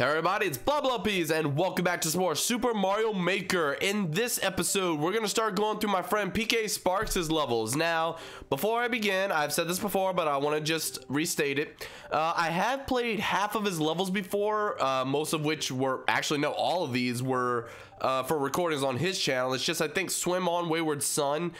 Hey everybody, it's BlaBlaPeas and welcome back to some more Super Mario Maker. In this episode, we're going to start going through my friend PK Sparks' levels. Now, before I begin, I've said this before, but I want to just restate it. Uh, I have played half of his levels before, uh, most of which were, actually no, all of these were uh, for recordings on his channel. It's just I think Swim On Wayward Son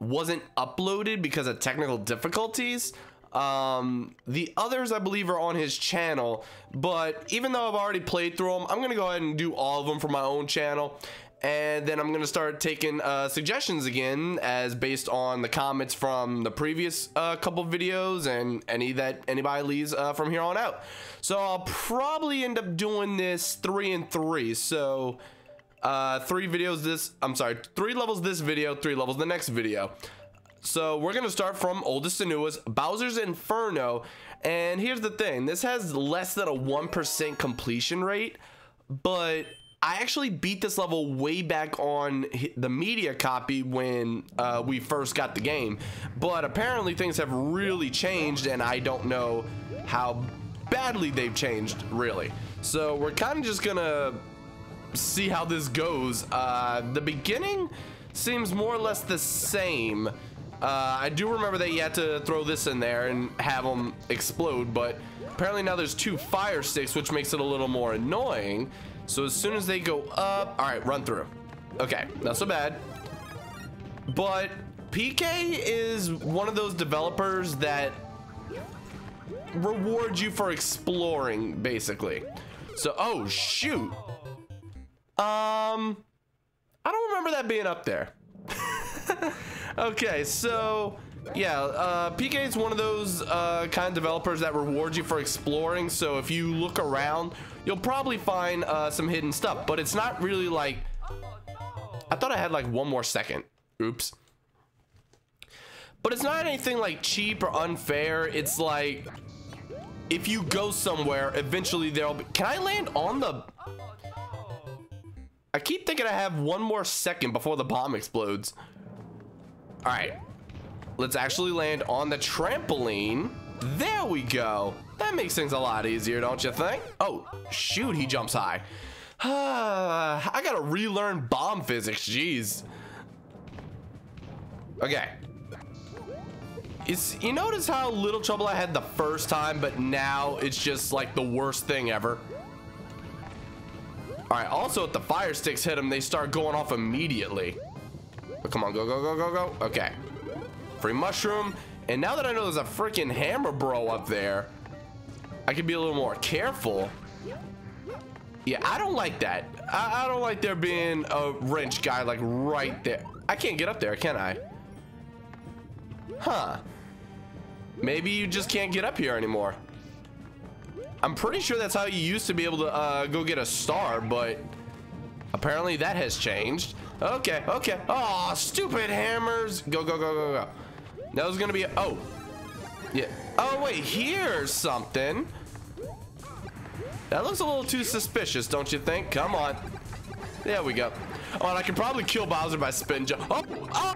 wasn't uploaded because of technical difficulties. Um, the others, I believe, are on his channel, but even though I've already played through them, I'm going to go ahead and do all of them for my own channel. And then I'm to start taking uh, suggestions again as based on the comments from the previous uh, couple videos and any that anybody leaves uh, from here on out. So I'll probably end up doing this three and three. So uh, three videos this, I'm sorry, three levels this video, three levels the next video. So we're gonna start from oldest to newest, Bowser's Inferno. And here's the thing, this has less than a 1% completion rate, but I actually beat this level way back on the media copy when uh, we first got the game. But apparently things have really changed and I don't know how badly they've changed, really. So we're kind of just gonna see how this goes. Uh, the beginning seems more or less the same. Uh, I do remember that you had to throw this in there and have them explode, but apparently now there's two fire sticks, which makes it a little more annoying. So as soon as they go up, all right, run through. Okay, not so bad. But PK is one of those developers that reward you for exploring, basically. So, oh, shoot. Um, I don't remember that being up there. okay, so yeah, uh, PK is one of those uh, kind of developers that rewards you for exploring. So if you look around, you'll probably find uh, some hidden stuff. But it's not really like... I thought I had like one more second. Oops. But it's not anything like cheap or unfair. It's like... If you go somewhere, eventually there'll be... Can I land on the... I keep thinking I have one more second before the bomb explodes. All right, let's actually land on the trampoline. There we go. That makes things a lot easier, don't you think? Oh, shoot, he jumps high. I gotta relearn bomb physics, jeez. Okay. It's, you notice how little trouble I had the first time, but now it's just like the worst thing ever? All right, also if the fire sticks hit them, they start going off immediately. But come on, go, go, go, go, go. Okay. Free mushroom. And now that I know there's a freaking hammer bro up there, I can be a little more careful. Yeah, I don't like that. I, I don't like there being a wrench guy like right there. I can't get up there, can I? Huh. Maybe you just can't get up here anymore. I'm pretty sure that's how you used to be able to uh, go get a star, but apparently that has changed. Okay, okay. Oh, stupid hammers. Go, go, go, go, go. That was gonna be, oh. Yeah. Oh, wait, here's something. That looks a little too suspicious, don't you think? Come on. There we go. Oh, and I can probably kill Bowser by spin jump. Oh, oh!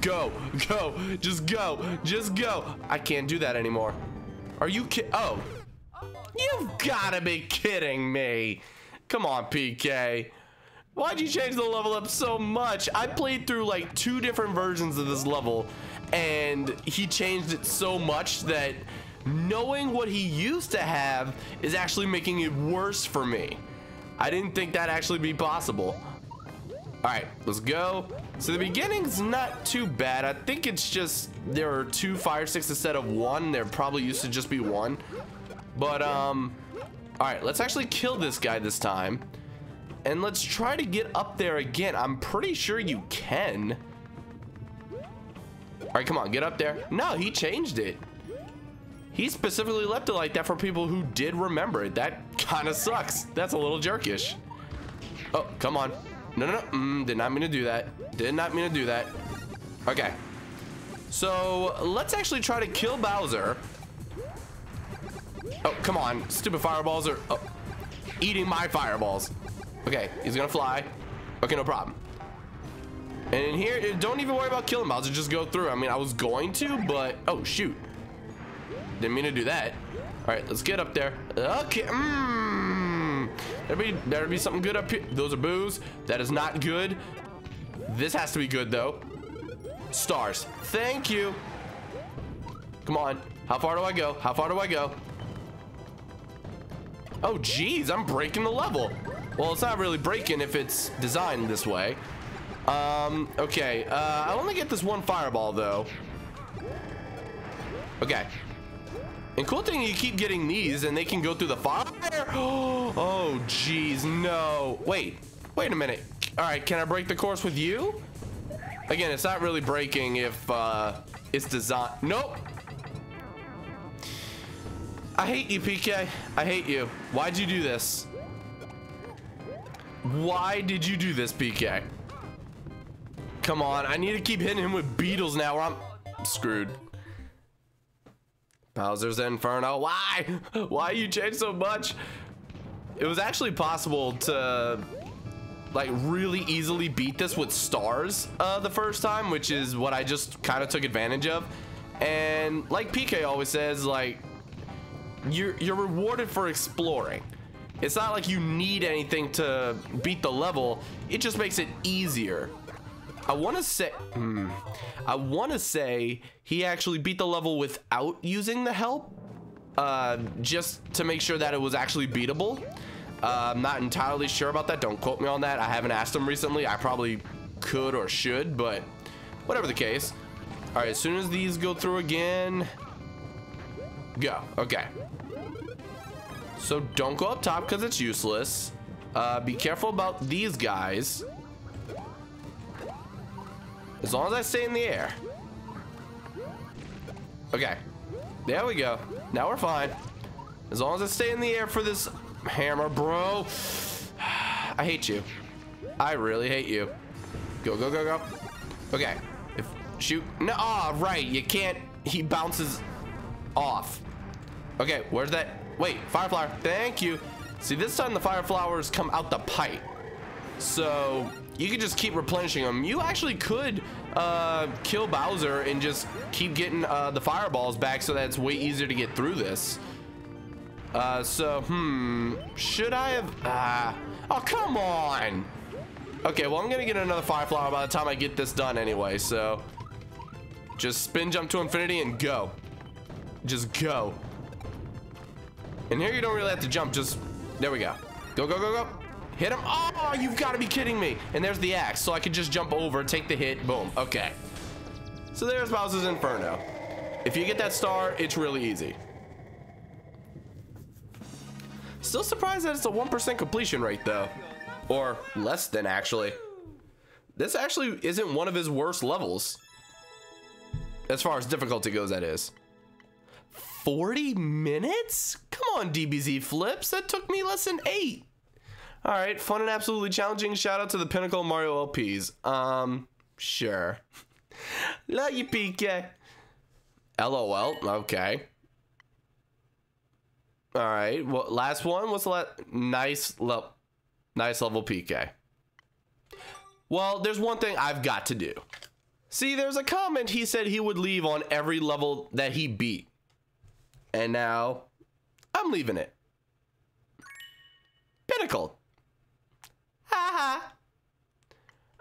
Go, go, just go, just go. I can't do that anymore. Are you kidding? Oh. You've gotta be kidding me. Come on, PK. Why'd you change the level up so much? I played through like two different versions of this level and he changed it so much that knowing what he used to have is actually making it worse for me. I didn't think that actually be possible. All right, let's go. So the beginning's not too bad. I think it's just there are two fire sticks instead of one. There probably used to just be one. But, um, all right, let's actually kill this guy this time. And let's try to get up there again. I'm pretty sure you can. All right, come on, get up there. No, he changed it. He specifically left it like that for people who did remember it. That kind of sucks. That's a little jerkish. Oh, come on. No, no, no. Mm, did not mean to do that. Did not mean to do that. Okay. So let's actually try to kill Bowser. Oh, come on. Stupid fireballs are oh, eating my fireballs. Okay, he's gonna fly. Okay, no problem. And in here, don't even worry about killing Bowser. Just go through. I mean, I was going to, but... Oh, shoot. Didn't mean to do that. All right, let's get up there. Okay. Mmm. There be better be something good up here. Those are boos. That is not good. This has to be good though. Stars. Thank you. Come on. How far do I go? How far do I go? Oh, geez, I'm breaking the level. Well, it's not really breaking if it's designed this way. Um, okay. Uh, I only get this one fireball, though. Okay. And cool thing, you keep getting these, and they can go through the fire. Oh, jeez, no. Wait. Wait a minute. All right, can I break the course with you? Again, it's not really breaking if uh, it's designed. Nope. I hate you, PK. I hate you. Why'd you do this? Why did you do this, PK? Come on, I need to keep hitting him with beetles now or I'm screwed. Bowser's Inferno. Why? Why you change so much? It was actually possible to like really easily beat this with stars uh, the first time, which is what I just kind of took advantage of. And like PK always says, like you're you're rewarded for exploring. It's not like you need anything to beat the level. It just makes it easier. I want to say, hmm, I want to say he actually beat the level without using the help, uh, just to make sure that it was actually beatable. Uh, I'm not entirely sure about that. Don't quote me on that. I haven't asked him recently. I probably could or should, but whatever the case. All right, as soon as these go through again, go. Okay. So don't go up top because it's useless. Uh, be careful about these guys. As long as I stay in the air. Okay. There we go. Now we're fine. As long as I stay in the air for this hammer, bro. I hate you. I really hate you. Go, go, go, go. Okay. If shoot. No, oh, right. You can't. He bounces off. Okay, where's that? Wait, fire flower. Thank you. See, this time the fire flowers come out the pipe. So you can just keep replenishing them. You actually could uh, kill Bowser and just keep getting uh, the fireballs back so that it's way easier to get through this. Uh, so, hmm, should I have, uh, oh, come on. Okay, well, I'm gonna get another fire flower by the time I get this done anyway, so just spin jump to infinity and go. Just go. And here you don't really have to jump, just, there we go. Go, go, go, go. Hit him. Oh, you've got to be kidding me. And there's the axe, so I could just jump over, take the hit, boom. Okay. So there's Bowser's Inferno. If you get that star, it's really easy. Still surprised that it's a 1% completion rate, though. Or less than, actually. This actually isn't one of his worst levels. As far as difficulty goes, that is. 40 minutes? Come on, DBZ Flips. That took me less than 8. All right, fun and absolutely challenging. Shout out to the Pinnacle Mario LPs. Um, sure. Love you, PK. LOL. Okay. All right. Well, last one. What's the last? Nice level. Nice level PK. Well, there's one thing I've got to do. See, there's a comment he said he would leave on every level that he beat. And now I'm leaving it. Pinnacle. Haha.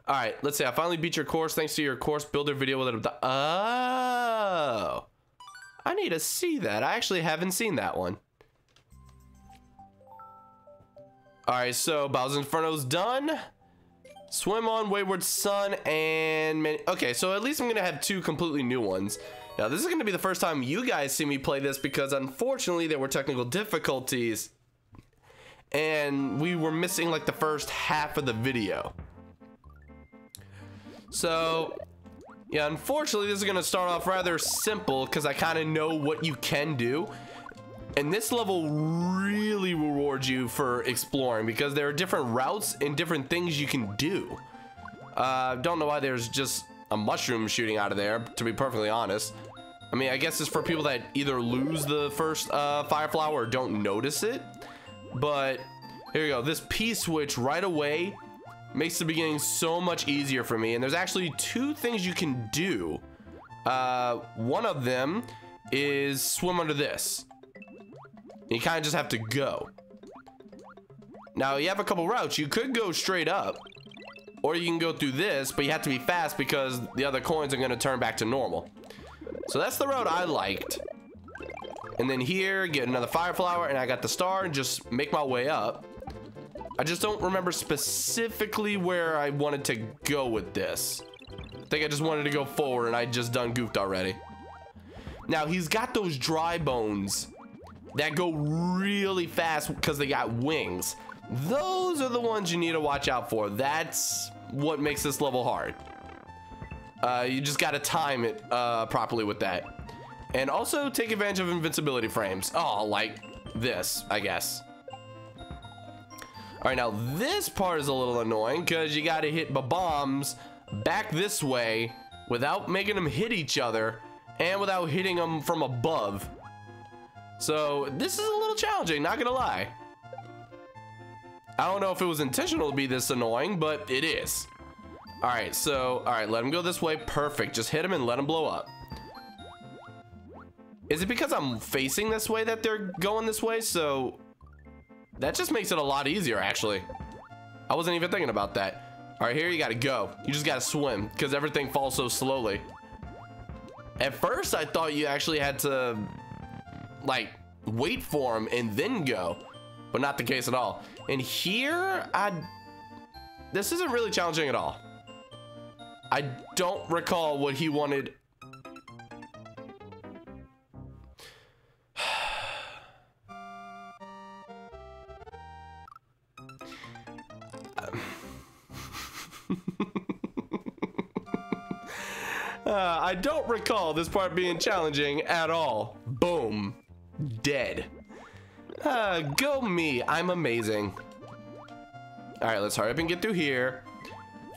All right, let's see. I finally beat your course thanks to your course builder video with it. Oh. I need to see that. I actually haven't seen that one. All right, so Bowser's Inferno's done. Swim on Wayward Son and... Okay, so at least I'm going to have two completely new ones. Now, this is going to be the first time you guys see me play this because unfortunately there were technical difficulties and we were missing like the first half of the video. So, yeah, unfortunately this is going to start off rather simple because I kind of know what you can do. And this level really rewards you for exploring because there are different routes and different things you can do. Uh, don't know why there's just a mushroom shooting out of there, to be perfectly honest. I mean, I guess it's for people that either lose the first uh, fire flower or don't notice it. But here we go. This P-switch right away makes the beginning so much easier for me. And there's actually two things you can do. Uh, one of them is swim under this. You kind of just have to go. Now, you have a couple routes. You could go straight up. Or you can go through this, but you have to be fast because the other coins are going to turn back to normal. So that's the route I liked. And then here, get another fire flower, and I got the star, and just make my way up. I just don't remember specifically where I wanted to go with this. I think I just wanted to go forward, and I just done goofed already. Now, he's got those dry bones that go really fast because they got wings. Those are the ones you need to watch out for. That's what makes this level hard. Uh, you just got to time it uh, properly with that. And also take advantage of invincibility frames. Oh, like this, I guess. All right, now this part is a little annoying because you got to hit the bombs back this way without making them hit each other and without hitting them from above. So this is a little challenging, not gonna lie. I don't know if it was intentional to be this annoying, but it is. All right, so, all right, let him go this way. Perfect. Just hit him and let him blow up. Is it because I'm facing this way that they're going this way? So that just makes it a lot easier, actually. I wasn't even thinking about that. All right, here you gotta go. You just gotta swim because everything falls so slowly. At first, I thought you actually had to, like, wait for him and then go, but not the case at all. And here, I, this isn't really challenging at all. I don't recall what he wanted Uh, I don't recall this part being challenging at all. Boom. Dead. Uh, go me. I'm amazing. All right, let's hurry up and get through here.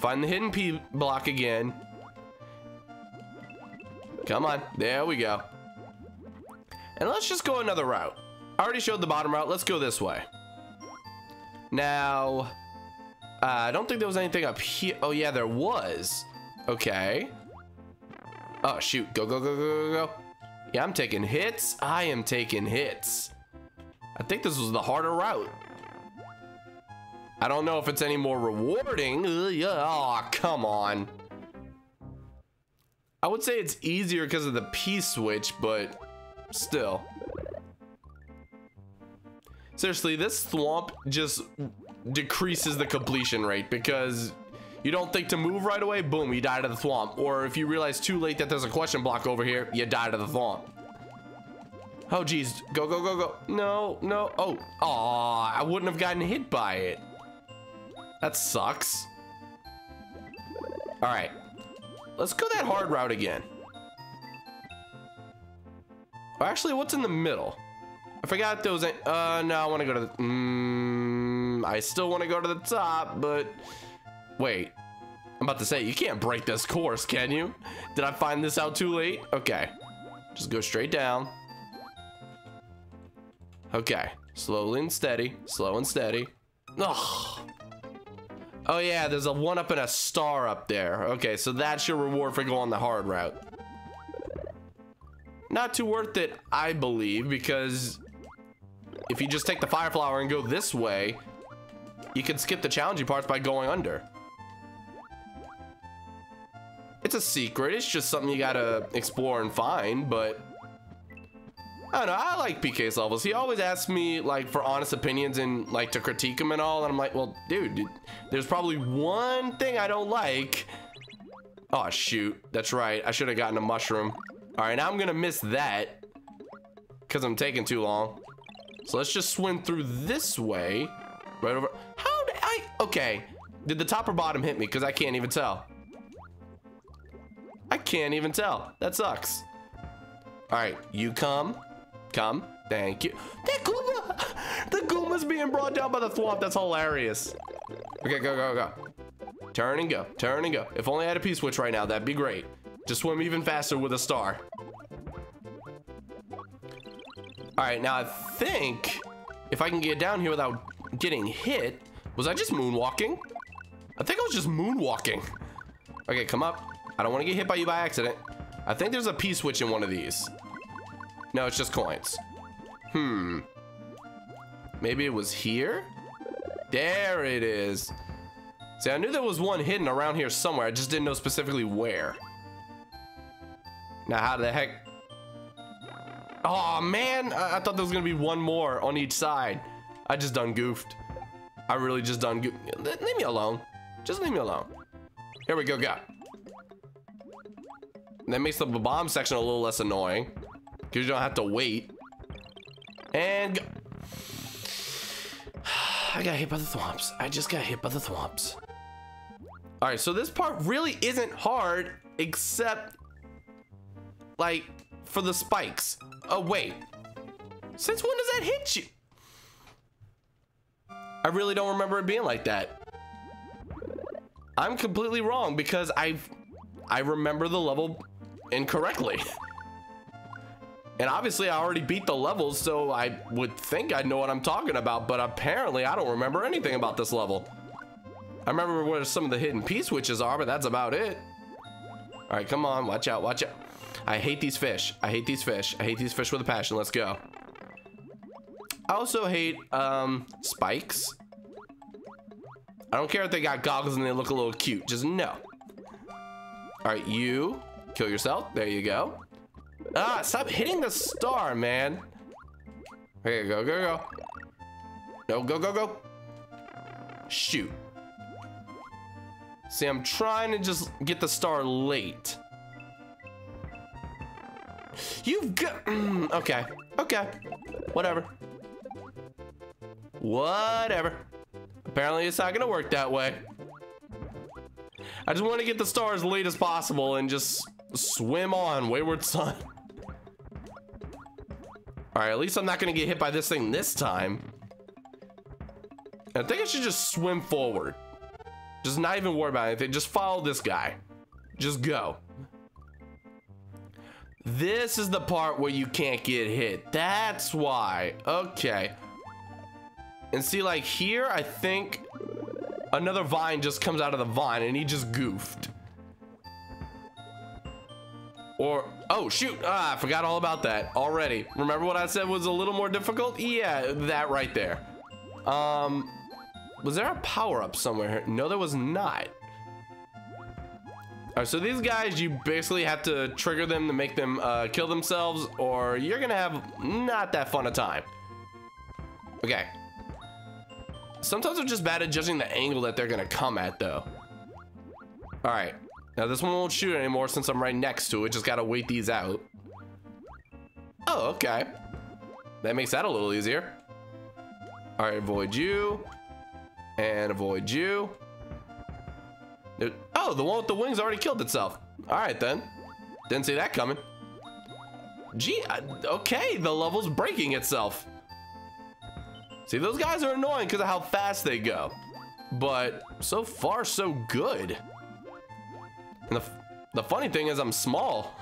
Find the hidden P block again. Come on. There we go. And let's just go another route. I already showed the bottom route. Let's go this way. Now, uh, I don't think there was anything up here. Oh, yeah, there was. Okay. Oh, shoot. Go, go, go, go, go, go. Yeah, I'm taking hits. I am taking hits. I think this was the harder route. I don't know if it's any more rewarding. Ugh, yeah. Oh, come on. I would say it's easier because of the P-switch, but still. Seriously, this thwomp just decreases the completion rate because you don't think to move right away, boom, you die to the thwomp. Or if you realize too late that there's a question block over here, you die to the thwomp. Oh, geez. Go, go, go, go. No, no. Oh, aw, I wouldn't have gotten hit by it. That sucks. All right. Let's go that hard route again. Oh, actually, what's in the middle? I forgot those. Uh, no, I want to go to the. Mm, I still want to go to the top, but Wait, I'm about to say, you can't break this course, can you? Did I find this out too late? Okay, just go straight down. Okay, slowly and steady, slow and steady. Ugh. Oh yeah, there's a one up and a star up there. Okay, so that's your reward for going the hard route. Not too worth it, I believe, because if you just take the fire flower and go this way, you can skip the challenging parts by going under. It's a secret. It's just something you gotta explore and find, but... I don't know, I like PK's levels. He always asks me, like, for honest opinions and, like, to critique him and all, and I'm like, well, dude, there's probably one thing I don't like. Oh, shoot. That's right. I should have gotten a mushroom. All right, now I'm gonna miss that because I'm taking too long. So let's just swim through this way. Right over. How did I? Okay. Did the top or bottom hit me? Because I can't even tell. I can't even tell. That sucks. All right, you come. Come. Thank you. That Goomba! The Goomba's being brought down by the Thwomp. That's hilarious. Okay, go, go, go. Turn and go. Turn and go. If only I had a P-switch right now, that'd be great. Just swim even faster with a star. All right, now I think if I can get down here without getting hit, was I just moonwalking? I think I was just moonwalking. Okay, come up. I don't want to get hit by you by accident. I think there's a P-switch in one of these. No, it's just coins. Hmm. Maybe it was here? There it is. See, I knew there was one hidden around here somewhere. I just didn't know specifically where. Now, how the heck? Oh, man. I, I thought there was going to be one more on each side. I just done goofed. I really just done goofed. Leave me alone. Just leave me alone. Here we go, go. That makes the bomb section a little less annoying. Because you don't have to wait. And go. I got hit by the thwomps. I just got hit by the thwomps. All right, so this part really isn't hard, except like for the spikes. Oh, wait. Since when does that hit you? I really don't remember it being like that. I'm completely wrong because I've I remember the level incorrectly. And obviously I already beat the levels, so I would think I know what I'm talking about, but apparently I don't remember anything about this level. I remember where some of the hidden P-switches are, but that's about it. All right, come on, watch out, watch out. I hate these fish. I hate these fish. I hate these fish with a passion. Let's go. I also hate um, spikes. I don't care if they got goggles and they look a little cute. Just no. All right, you kill yourself. There you go. Ah, stop hitting the star, man. Okay, go, go, go. No, go, go, go. Shoot. See, I'm trying to just get the star late. You've got... Mm, okay, okay. Whatever. Whatever. Apparently it's not gonna work that way. I just want to get the star as late as possible and just swim on, Wayward Son. All right, at least I'm not gonna get hit by this thing this time. I think I should just swim forward. Just not even worry about anything. Just follow this guy. Just go. This is the part where you can't get hit. That's why. Okay. And see, like here, I think another vine just comes out of the vine and he just goofed. Or, oh shoot, ah, I forgot all about that already. Remember what I said was a little more difficult? Yeah, that right there. Um, was there a power up somewhere? No, there was not. All right, so these guys, you basically have to trigger them to make them uh, kill themselves or you're gonna have not that fun a time. Okay. Sometimes I'm just bad at judging the angle that they're gonna come at though. All right, now this one won't shoot anymore since I'm right next to it. Just gotta wait these out. Oh, okay. That makes that a little easier. All right, avoid you. And avoid you. Oh, the one with the wings already killed itself. All right, then. Didn't see that coming. Gee, okay, the level's breaking itself. See, those guys are annoying because of how fast they go. But so far, so good. And the, the funny thing is I'm small.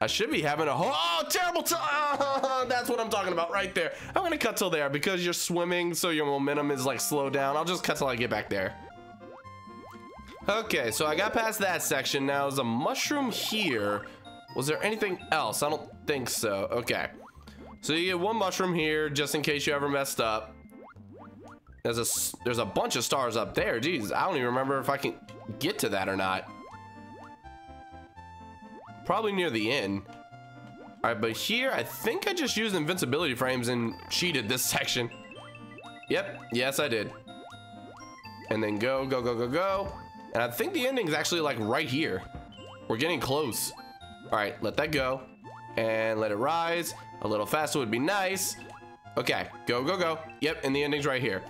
I should be having a oh terrible time. That's what I'm talking about right there. I'm gonna cut till there because you're swimming, so your momentum is like slowed down. I'll just cut till I get back there. Okay, so I got past that section. Now there's a mushroom here. Was there anything else? I don't think so. Okay. So you get one mushroom here just in case you ever messed up. There's a there's a bunch of stars up there. Jeez, I don't even remember if I can get to that or not. Probably near the end. All right, but here, I think I just used invincibility frames and cheated this section. Yep, yes, I did. And then go, go, go, go, go. And I think the ending is actually like right here. We're getting close. All right, let that go. And let it rise. A little faster would be nice. Okay, go, go, go. Yep, and the ending's right here.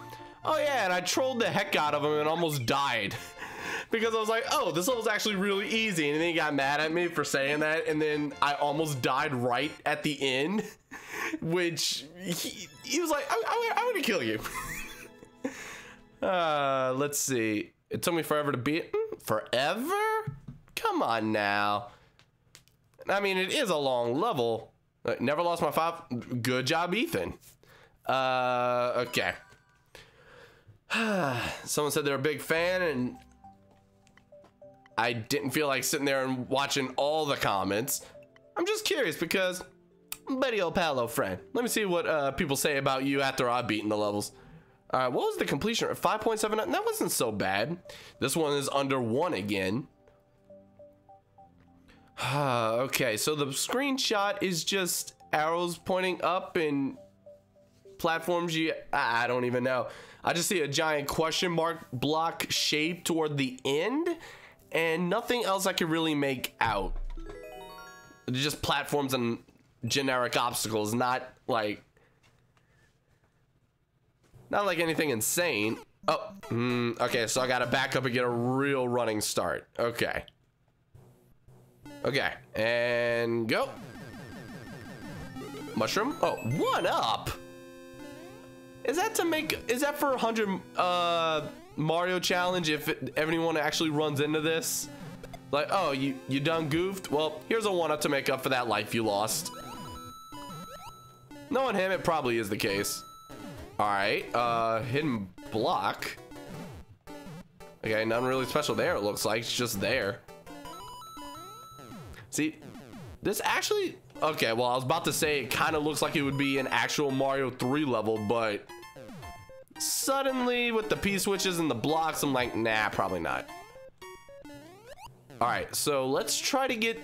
Oh yeah, and I trolled the heck out of him and almost died. because I was like, oh, this level's actually really easy. And then he got mad at me for saying that. And then I almost died right at the end, which he, he was like, I, I, I'm gonna kill you. uh, let's see. It took me forever to beat hmm, Forever? Come on now. I mean, it is a long level. Uh, never lost my five. Good job, Ethan. Uh, okay. Someone said they're a big fan, and I didn't feel like sitting there and watching all the comments. I'm just curious because buddy old palo friend. Let me see what uh, people say about you after I've beaten the levels. All right, what was the completion? 5.7? That wasn't so bad. This one is under one again. okay, so the screenshot is just arrows pointing up and platforms you I don't even know. I just see a giant question mark block shape toward the end and nothing else I can really make out. Just platforms and generic obstacles, not like not like anything insane. Oh, mm, okay, so I gotta back up and get a real running start. Okay. Okay, and go. Mushroom? Oh, one up. Is that to make, is that for 100 uh, Mario challenge if it, anyone actually runs into this? Like, oh, you, you done goofed? Well, here's a one up to make up for that life you lost. Knowing him, it probably is the case. All right, uh, hidden block. Okay, nothing really special there, it looks like. It's just there. See, this actually Okay, well, I was about to say it kind of looks like it would be an actual Mario 3 level, but suddenly with the P-switches and the blocks, I'm like, nah, probably not. All right, so let's try to get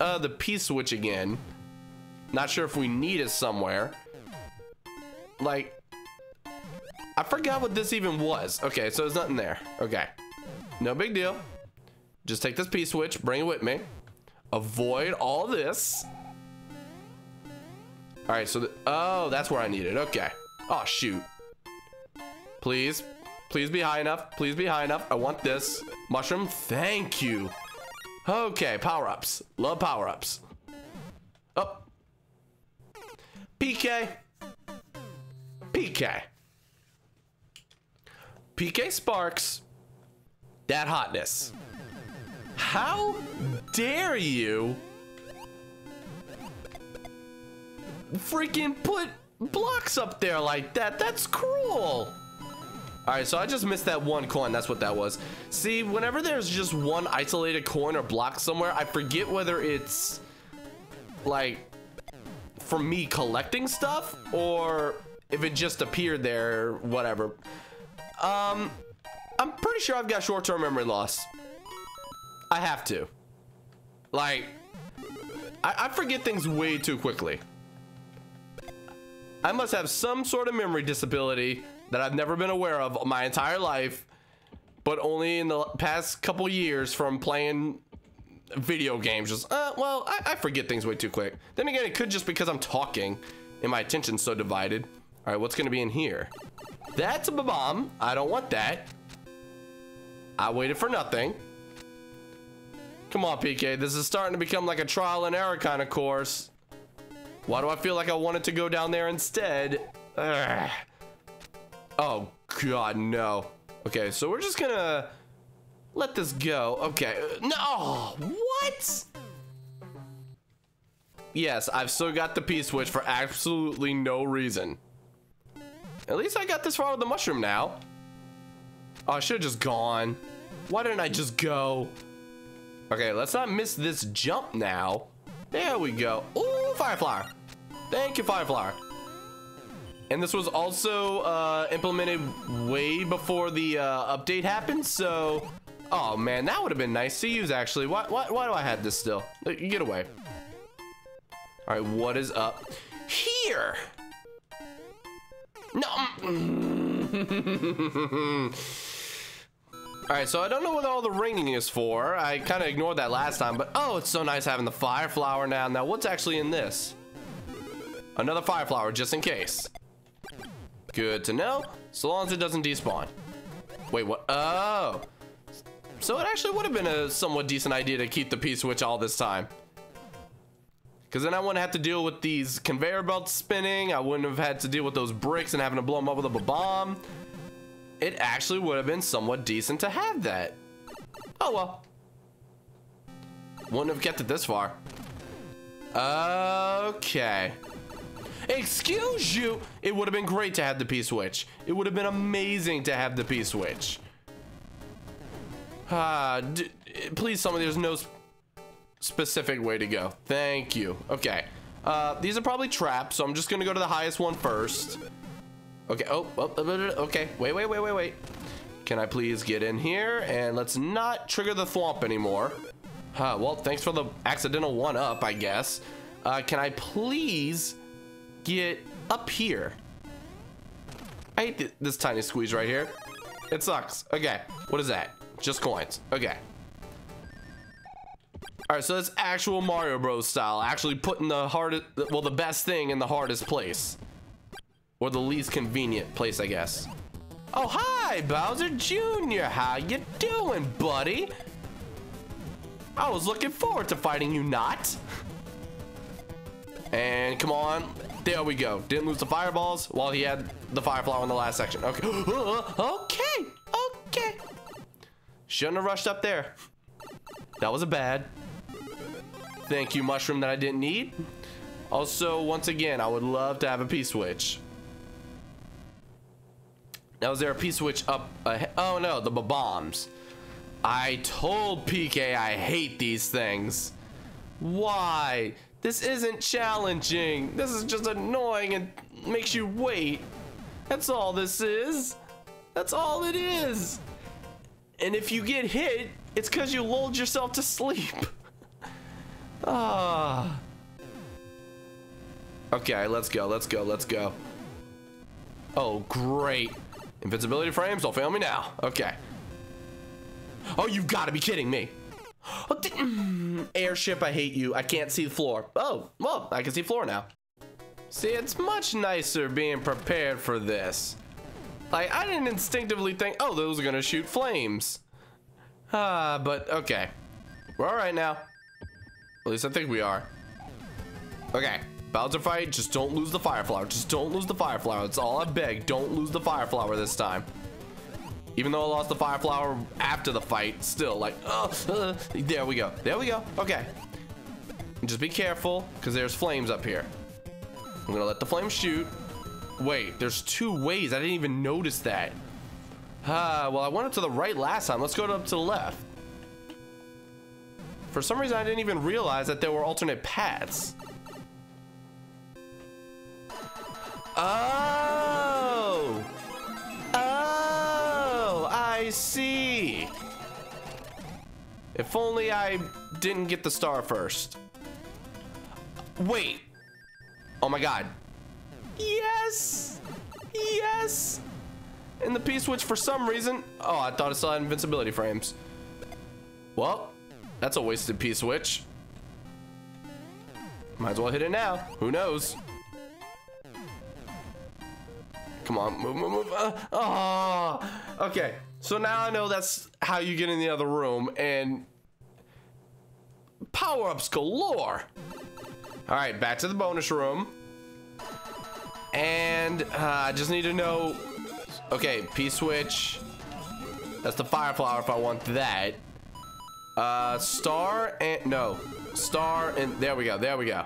uh, the P-switch again. Not sure if we need it somewhere. Like, I forgot what this even was. Okay, so there's nothing there. Okay, no big deal. Just take this P-switch, bring it with me. Avoid all this. All right, so, the, oh, that's where I need it. Okay. Oh, shoot. Please, please be high enough. Please be high enough. I want this. Mushroom, thank you. Okay, power-ups. Love power-ups. Oh. PK. PK. PK Sparks. DatHottness. How dare you freaking put blocks up there like that. That's cruel. All right, so I just missed that one coin. That's what that was. See, whenever there's just one isolated coin or block somewhere, I forget whether it's like for me collecting stuff or if it just appeared there, whatever. Um, I'm pretty sure I've got short-term memory loss. I have to. Like, I, I forget things way too quickly. I must have some sort of memory disability that I've never been aware of my entire life, but only in the past couple years from playing video games. Just, uh, well, I, I forget things way too quick. Then again, it could just because I'm talking and my attention's so divided. All right, what's gonna be in here? That's a bomb. I don't want that. I waited for nothing. Come on, PK. This is starting to become like a trial and error kind of course. Why do I feel like I wanted to go down there instead? Ugh. Oh, God, no. Okay, so we're just gonna let this go. Okay, uh, no, what? Yes, I've still got the P-switch for absolutely no reason. At least I got this far with the mushroom now. Oh, I should have just gone. Why didn't I just go? Okay, let's not miss this jump now. There we go. Ooh, Fireflower. Thank you, Fireflower. And this was also uh, implemented way before the uh, update happened, so... Oh, man, that would have been nice to use, actually. Why, why, why do I have this still? Get away. All right, what is up here? No. All right, so I don't know what all the ringing is for. I kind of ignored that last time, but oh, it's so nice having the fire flower now. Now, what's actually in this? Another fire flower, just in case. Good to know, so long as it doesn't despawn. Wait, what? Oh. So it actually would have been a somewhat decent idea to keep the P-switch all this time. Because then I wouldn't have to deal with these conveyor belts spinning. I wouldn't have had to deal with those bricks and having to blow them up with a bomb it actually would have been somewhat decent to have that. Oh well. Wouldn't have kept it this far. Okay. Excuse you. It would have been great to have the P-switch. It would have been amazing to have the P-switch. Ah, please tell me there's no sp specific way to go. Thank you. Okay. Uh, these are probably traps, so I'm just gonna go to the highest one first. Okay, oh, oh, oh, oh, okay, wait, wait, wait, wait, wait. Can I please get in here? And let's not trigger the thwomp anymore. Uh, well, thanks for the accidental one up, I guess. Uh, can I please get up here? I hate th this tiny squeeze right here. It sucks. Okay, what is that? Just coins. Okay. All right, so that's actual Mario Bros style. Actually putting the hardest, well, the best thing in the hardest place. Or the least convenient place, I guess. Oh, hi, Bowser Jr. How you doing, buddy? I was looking forward to fighting you, not. And come on. There we go. Didn't lose the fireballs while he had the fire flower in the last section. Okay. okay. Okay. Shouldn't have rushed up there. That was a bad. Thank you, mushroom that I didn't need. Also, once again, I would love to have a P-switch. Now, is there a P-switch up ahead? Oh, no, the bombs. I told PK I hate these things. Why? This isn't challenging. This is just annoying and makes you wait. That's all this is. That's all it is. And if you get hit, it's because you lulled yourself to sleep. ah. Okay, let's go, let's go, let's go. Oh, great. Invincibility frames, don't fail me now. Okay. Oh, you've gotta be kidding me. Airship, I hate you. I can't see the floor. Oh, well, I can see floor now. See, it's much nicer being prepared for this. Like, I didn't instinctively think, oh, those are gonna shoot flames. Ah, but okay. We're all right now. At least I think we are. Okay, Bowser fight, just don't lose the fire flower. Just don't lose the fire flower. That's all I beg. Don't lose the fire flower this time. Even though I lost the fire flower after the fight, still like, oh, uh, there we go. There we go. Okay. Just be careful, because there's flames up here. I'm gonna let the flames shoot. Wait, there's two ways. I didn't even notice that. Ah, well, I went up to the right last time. Let's go up to the left. For some reason, I didn't even realize that there were alternate paths. Oh! See. If only I didn't get the star first. Wait. Oh my god. Yes! Yes! And the P-switch for some reason... Oh, I thought it still had invincibility frames. Well, that's a wasted P-switch. Might as well hit it now. Who knows? Come on, move, move, move. Uh, oh, okay. So now I know that's how you get in the other room and power-ups galore. All right, back to the bonus room. And uh, I just need to know, okay, P-switch. That's the fire flower if I want that. Uh, star and, no, star and, there we go, there we go.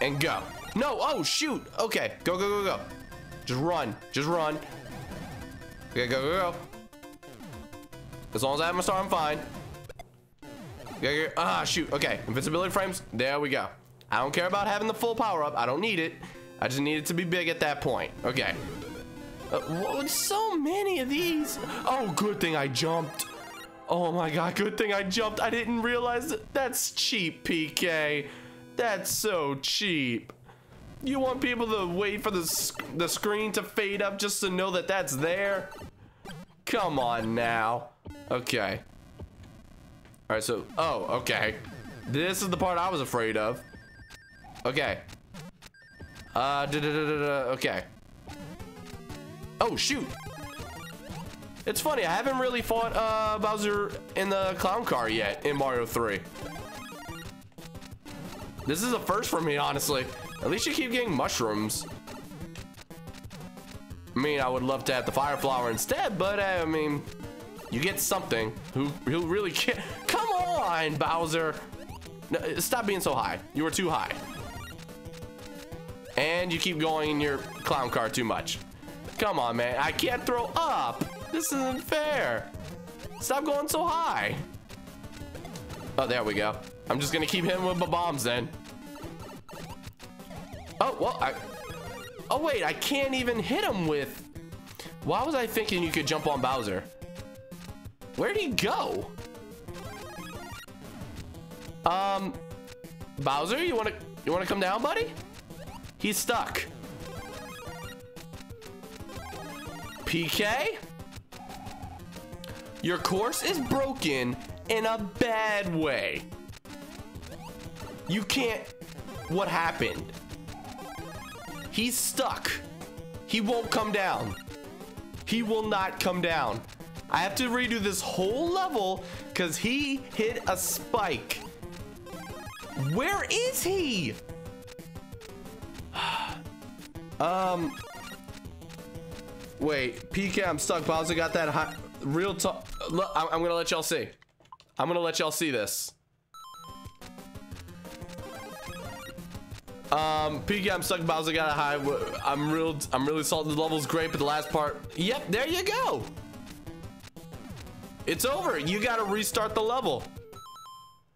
And go. No, oh shoot. Okay, go, go, go, go. Just run, just run. Okay, go, go, go. As long as I have my star, I'm fine. Go. Ah, shoot. Okay, invincibility frames. There we go. I don't care about having the full power up. I don't need it. I just need it to be big at that point. Okay. Uh, whoa, so many of these. Oh, good thing I jumped. Oh my god, good thing I jumped. I didn't realize that. That's cheap, PK. That's so cheap. You want people to wait for the, the screen to fade up just to know that that's there? Come on now. Okay. All right, so, oh, okay. This is the part I was afraid of. Okay. Uh, da -da -da okay. Oh, shoot. It's funny, I haven't really fought uh, Bowser in the clown car yet in Mario 3. This is a first for me, honestly. At least you keep getting mushrooms. I mean, I would love to have the fire flower instead, but uh, I mean, you get something. Who who really can't? Come on, Bowser. No, stop being so high. You were too high. And you keep going in your clown car too much. Come on, man. I can't throw up. This isn't fair. Stop going so high. Oh, there we go. I'm just gonna keep hitting with my bombs then. Oh, well, I... Oh, wait, I can't even hit him with... Why was I thinking you could jump on Bowser? Where'd he go? Um, Bowser, you wanna you wanna come down, buddy? He's stuck. PK? Your course is broken in a bad way. You can't... What happened? He's stuck. He won't come down. He will not come down. I have to redo this whole level because he hit a spike. Where is he? um. Wait, PK, I'm stuck. Bowser got that high. Real talk. Look, I'm, I'm gonna let y'all see. I'm gonna let y'all see this. Um, PK, I'm stuck. Bowser got a high. I'm real. I'm really salty. The level's great, but the last part. Yep, there you go. It's over. You gotta restart the level.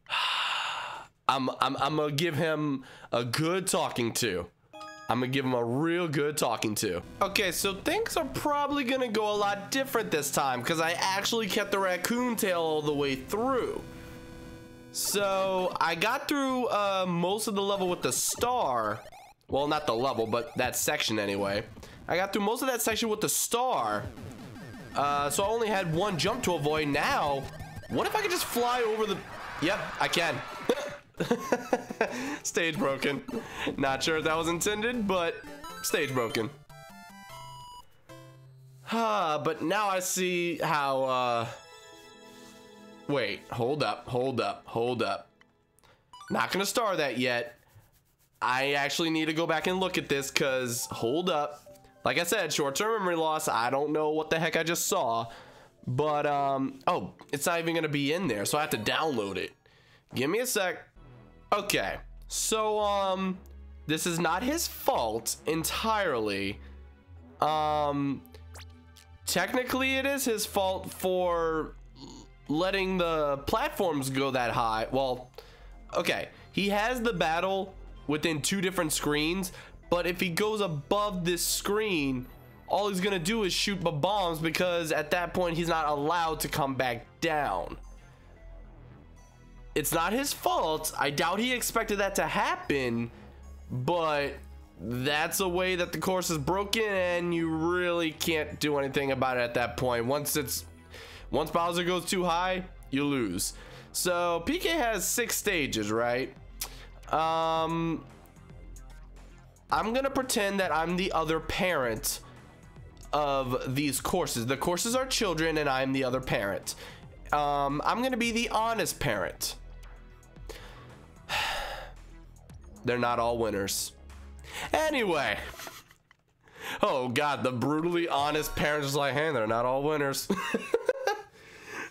I'm, I'm, I'm gonna give him a good talking to. I'm gonna give him a real good talking to. Okay, so things are probably gonna go a lot different this time because I actually kept the raccoon tail all the way through. So I got through uh, most of the level with the star. Well, not the level, but that section anyway. I got through most of that section with the star. Uh, so I only had one jump to avoid. Now, what if I could just fly over the... Yep, I can. stage broken. Not sure if that was intended, but stage broken. But now I see how, uh... Wait, hold up, hold up, hold up. Not gonna star that yet. I actually need to go back and look at this, because, hold up. Like I said, short-term memory loss. I don't know what the heck I just saw. But, um, oh, it's not even gonna be in there, so I have to download it. Give me a sec. Okay, so, um, this is not his fault entirely. Um, technically it is his fault for letting the platforms go that high. Well, okay, he has the battle within two different screens, but if he goes above this screen, all he's gonna do is shoot the bombs because at that point he's not allowed to come back down it's not his fault. I doubt he expected that to happen, but that's a way that the course is broken and you really can't do anything about it at that point. Once it's once Bowser goes too high, you lose. So PK has six stages, right? Um I'm gonna pretend that I'm the other parent of these courses. The courses are children and I'm the other parent. Um, I'm gonna be the honest parent. They're not all winners. Anyway. Oh god, the brutally honest parents like, hey, they're not all winners.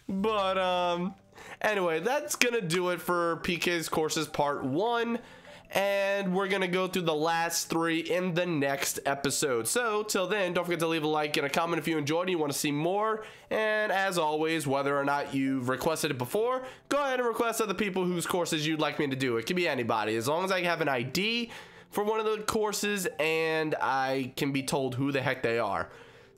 but um anyway, that's gonna do it for PK's courses part one and we're gonna go through the last three in the next episode. So till then, don't forget to leave a like and a comment if you enjoyed and you want to see more. And as always, whether or not you've requested it before, go ahead and request other people whose courses you'd like me to do. It can be anybody, as long as I have an ID for one of the courses and I can be told who the heck they are.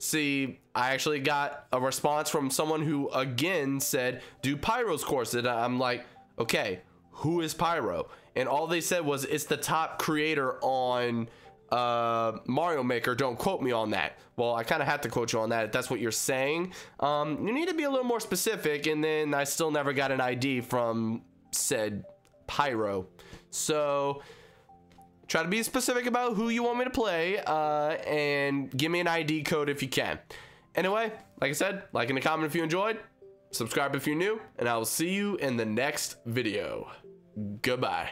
See, I actually got a response from someone who again said, do Pyro's course. And I'm like, okay, who is Pyro? and all they said was it's the top creator on uh, Mario Maker. Don't quote me on that. Well, I kind of have to quote you on that if that's what you're saying. Um, you need to be a little more specific, and then I still never got an ID from said Pyro. So try to be specific about who you want me to play, uh, and give me an ID code if you can. Anyway, like I said, like in the comment if you enjoyed, subscribe if you're new, and I will see you in the next video. Goodbye.